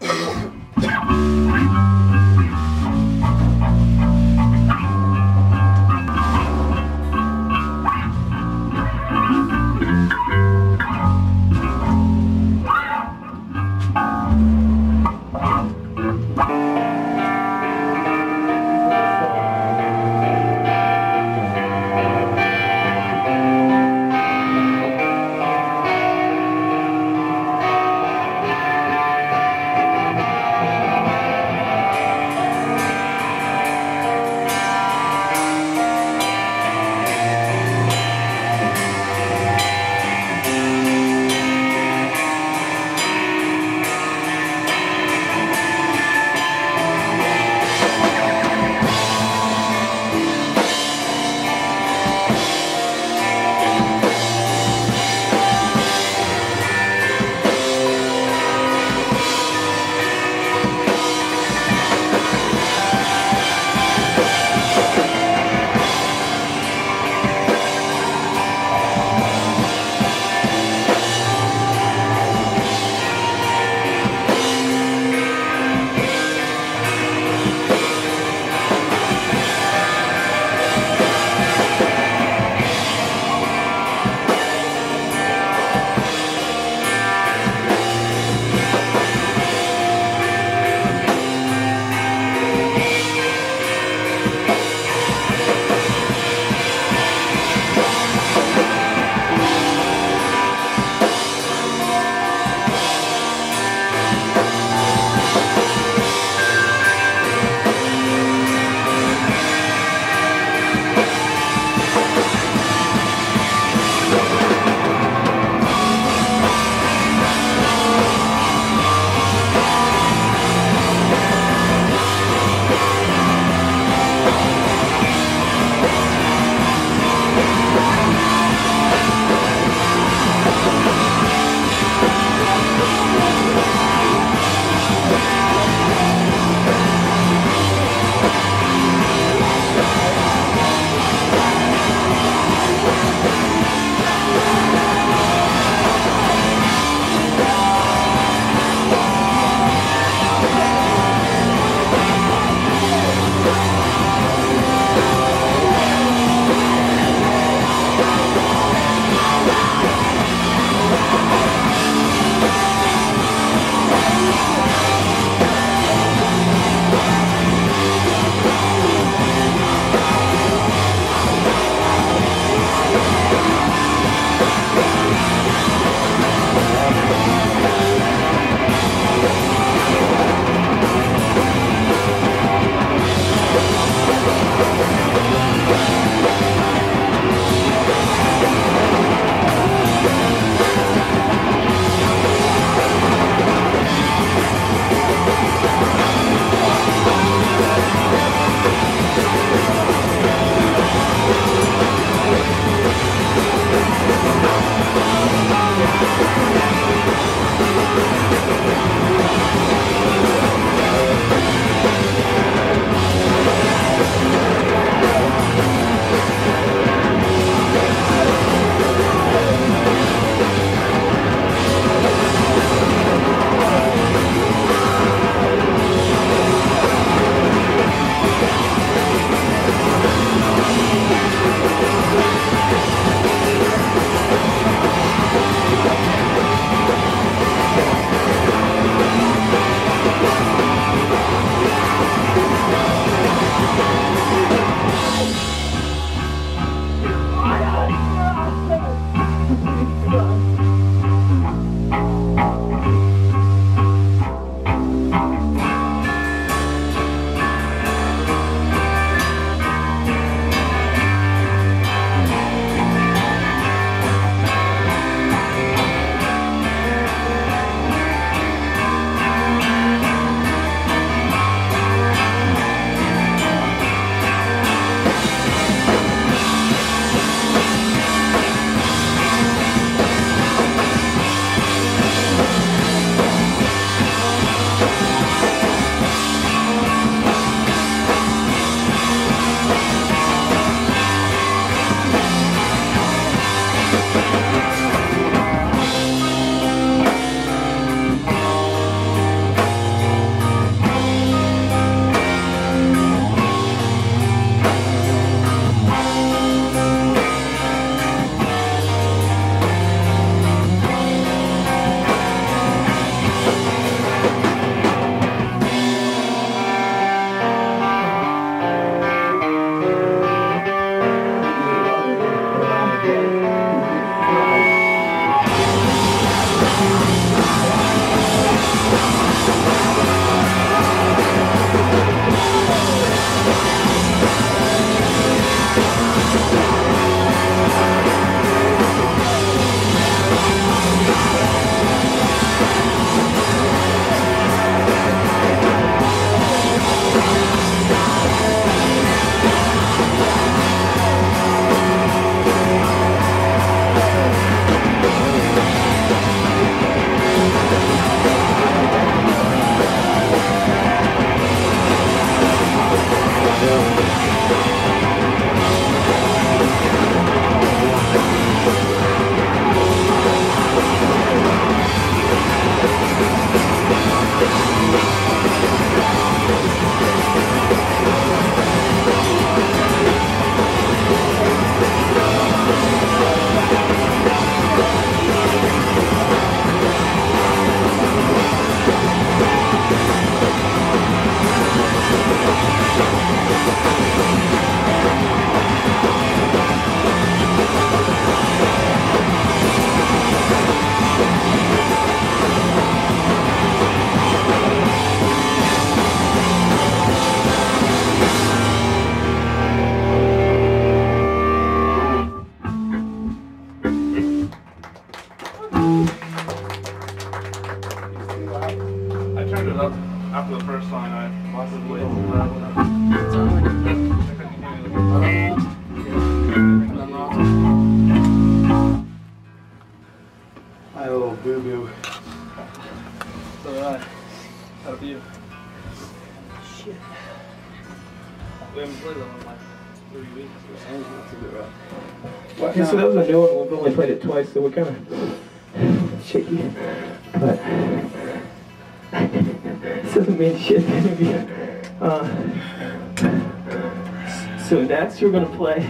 you I boo boo. So did I. How do you? Shit. We haven't played that one in like three weeks. That's a bit rough. Well, okay, so that was a new one. We've only played it twice, so we're kind of shaky. But this doesn't mean shit to any of you. Uh, so next we're gonna play